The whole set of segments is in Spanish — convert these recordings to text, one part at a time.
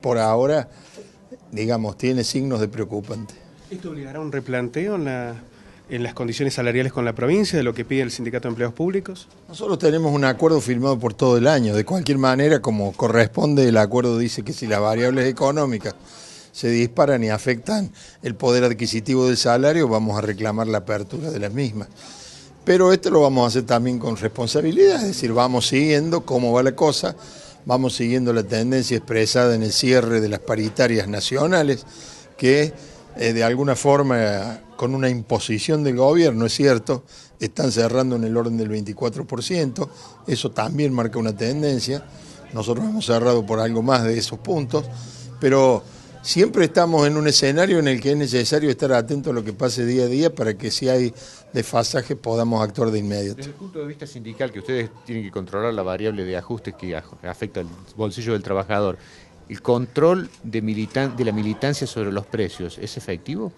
por ahora, digamos, tiene signos de preocupante. ¿Esto obligará a un replanteo en, en, las condiciones salariales con la provincia de lo que pide el Sindicato de Empleados Públicos? Nosotros tenemos un acuerdo firmado por todo el año. De cualquier manera, como corresponde, el acuerdo dice que si las variables económicas se disparan y afectan el poder adquisitivo del salario, vamos a reclamar la apertura de las mismas. Pero esto lo vamos a hacer también con responsabilidad, es decir, vamos siguiendo cómo va la cosa vamos siguiendo la tendencia expresada en el cierre de las paritarias nacionales, que eh, de alguna forma, con una imposición del gobierno, es cierto, están cerrando en el orden del 24%, eso también marca una tendencia, nosotros hemos cerrado por algo más de esos puntos, pero siempre estamos en un escenario en el que es necesario estar atento a lo que pase día a día para que si hay desfasaje podamos actuar de inmediato. Desde el punto de vista sindical, que ustedes tienen que controlar la variable de ajustes que afecta al bolsillo del trabajador, ¿el control de, de la militancia sobre los precios es efectivo?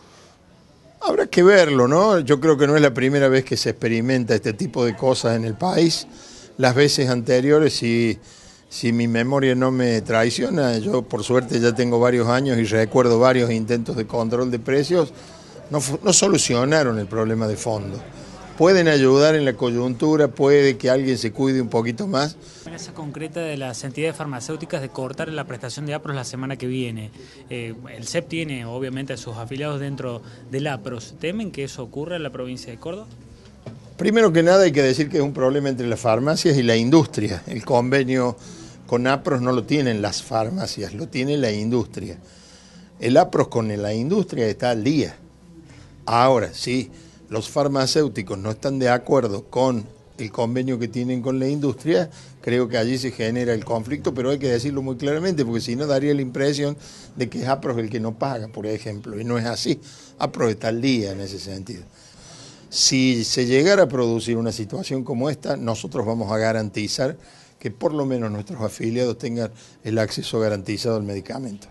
Habrá que verlo, ¿no? Yo creo que no es la primera vez que se experimenta este tipo de cosas en el país. Las veces anteriores sí si mi memoria no me traiciona, yo por suerte ya tengo varios años y recuerdo varios intentos de control de precios, no, no solucionaron el problema de fondo. Pueden ayudar en la coyuntura, puede que alguien se cuide un poquito más. Esa concreta de las entidades farmacéuticas de cortar la prestación de APROS la semana que viene. Eh, el CEP tiene obviamente a sus afiliados dentro del APROS. ¿Temen que eso ocurra en la provincia de Córdoba? Primero que nada hay que decir que es un problema entre las farmacias y la industria. El convenio con APROS no lo tienen las farmacias, lo tiene la industria. El APROS con la industria está al día. Ahora, si los farmacéuticos no están de acuerdo con el convenio que tienen con la industria, creo que allí se genera el conflicto, pero hay que decirlo muy claramente, porque si no daría la impresión de que es APROS el que no paga, por ejemplo, y no es así. APROS está al día en ese sentido. Si se llegara a producir una situación como esta, nosotros vamos a garantizar que por lo menos nuestros afiliados tengan el acceso garantizado al medicamento.